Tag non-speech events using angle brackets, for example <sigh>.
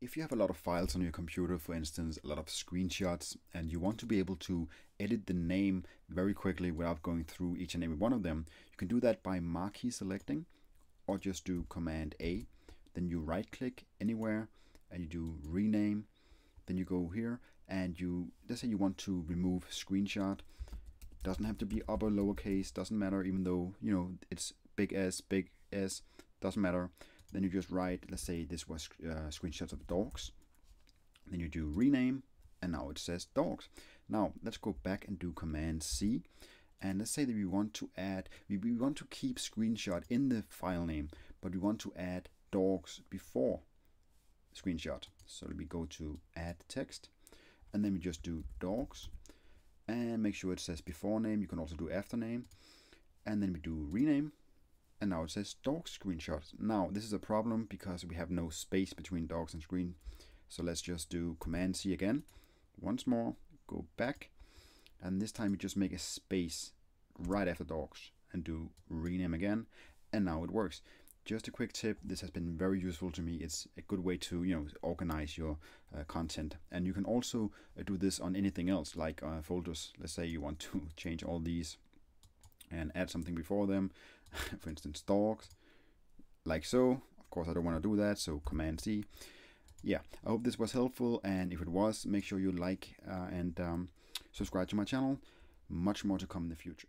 If you have a lot of files on your computer, for instance, a lot of screenshots, and you want to be able to edit the name very quickly without going through each and every one of them, you can do that by marquee selecting or just do Command A. Then you right click anywhere and you do rename. Then you go here and you, let's say you want to remove screenshot. Doesn't have to be upper lowercase, doesn't matter, even though, you know, it's big S, big S, doesn't matter then you just write, let's say this was uh, screenshots of dogs. Then you do rename, and now it says dogs. Now let's go back and do Command Z. And let's say that we want to add, we, we want to keep screenshot in the file name, but we want to add dogs before screenshot. So we go to add text, and then we just do dogs, and make sure it says before name. You can also do after name, and then we do rename, and now it says dog screenshots. Now this is a problem because we have no space between dogs and screen. So let's just do Command Z again. Once more, go back, and this time we just make a space right after dogs and do rename again, and now it works. Just a quick tip, this has been very useful to me. It's a good way to you know organize your uh, content, and you can also uh, do this on anything else like uh, folders. Let's say you want to <laughs> change all these and add something before them. <laughs> For instance dogs. Like so. Of course I don't want to do that so command Z. Yeah I hope this was helpful and if it was make sure you like uh, and um, subscribe to my channel. Much more to come in the future